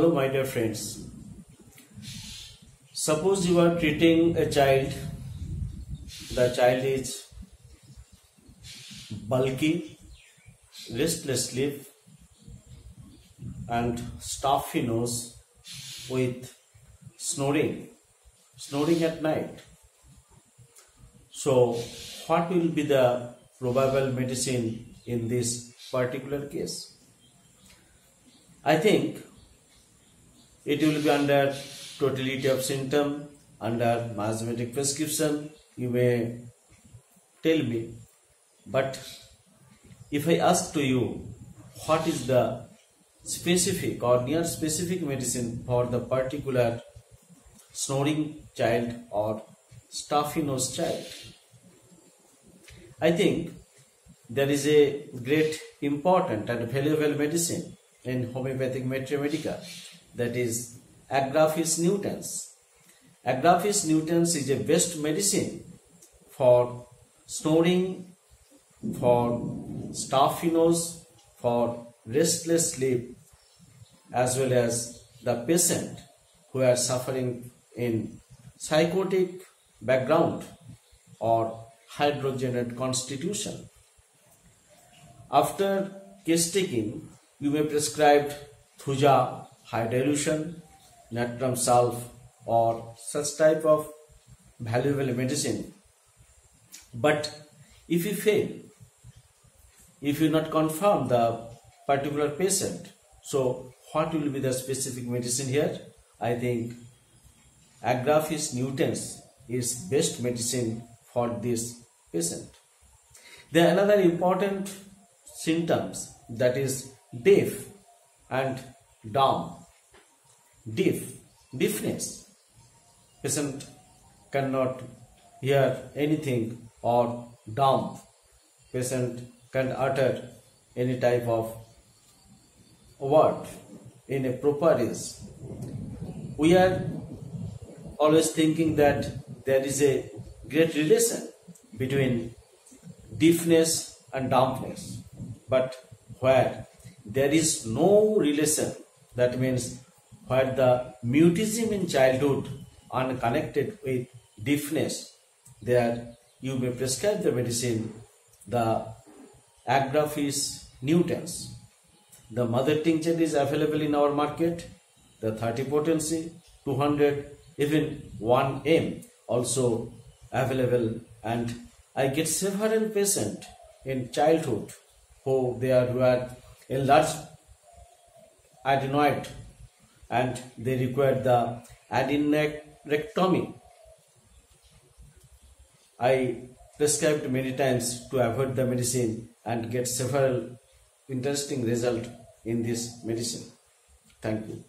dear friends, suppose you are treating a child, the child is bulky, restless sleep, and stuffy nose with snoring, snoring at night. So, what will be the probable medicine in this particular case? I think it will be under totality of symptom, under miasmatic prescription. You may tell me, but if I ask to you, what is the specific or near specific medicine for the particular snoring child or stuffy nose child? I think there is a great important and valuable medicine in homeopathic materia medica that is Agraphis nutans. Agraphis nutans is a best medicine for snoring, for stuffy nose, for restless sleep, as well as the patient who are suffering in sycotic background or hydrogenoid constitution. After case taking, you may prescribe thuja high dilution, natrum sulph or such type of valuable medicine. But if you fail, if you not confirm the particular patient, so what will be the specific medicine here? I think Agraphis nutans is best medicine for this patient. There are another important symptoms that is deaf and dumb. Deaf, deafness. Patient cannot hear anything or dumb. Patient can utter any type of word in a proper use. We are always thinking that there is a great relation between deafness and dumbness, but where there is no relation, that means where the mutism in childhood unconnected with deafness, there you may prescribe the medicine, the Agraphis nutans. The mother tincture is available in our market, the 30 potency, 200, even 1 M also available and I get several patients in childhood who they are who are enlarged adenoid and they required the adenectomy. I prescribed many times to avoid the medicine and get several interesting result in this medicine. Thank you.